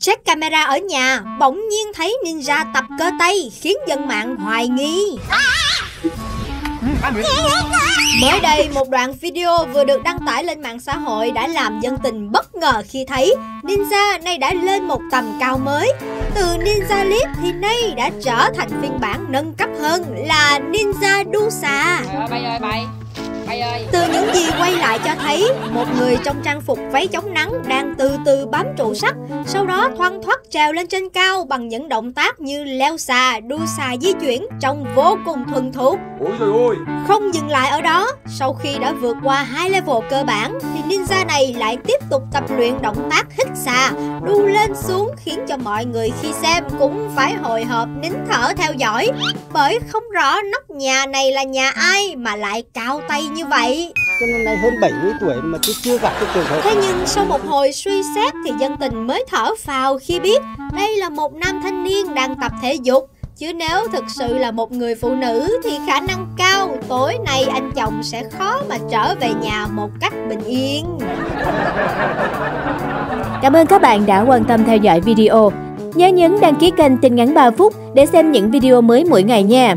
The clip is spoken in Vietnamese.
Check camera ở nhà, bỗng nhiên thấy ninja tập cơ tay khiến dân mạng hoài nghi. Mới đây, một đoạn video vừa được đăng tải lên mạng xã hội đã làm dân tình bất ngờ khi thấy Ninja nay đã lên một tầm cao mới. Từ Ninja Lip thì nay đã trở thành phiên bản nâng cấp hơn là Ninja Dusa. Bay ơi bay Bay ơi Từ những gì quay lại cho thấy Một người trong trang phục váy chống nắng Đang từ từ bám trụ sắt Sau đó thoăn thoắt trèo lên trên cao Bằng những động tác như leo xà, đu xà di chuyển Trông vô cùng thuần thục. Ôi trời ơi! Không dừng lại ở đó Sau khi đã vượt qua hai level cơ bản Thì ninja này lại tiếp tục tập luyện động tác hít xà Đu lên xuống khiến cho mọi người khi xem Cũng phải hồi hộp nín thở theo dõi. Bởi không rõ nóc nhà này là nhà ai Mà lại cao tay như vậy. Cho nên nay hơn 70 tuổi mà tôi chưa gặp cái trường hợp Thế nhưng sau một hồi suy xét thì dân tình mới thở phào khi biết đây là một nam thanh niên đang tập thể dục Chứ nếu thực sự là một người phụ nữ thì khả năng cao tối nay anh chồng sẽ khó mà trở về nhà một cách bình yên. Cảm ơn các bạn đã quan tâm theo dõi video. Nhớ nhấn đăng ký kênh tin ngắn 3 phút để xem những video mới mỗi ngày nha.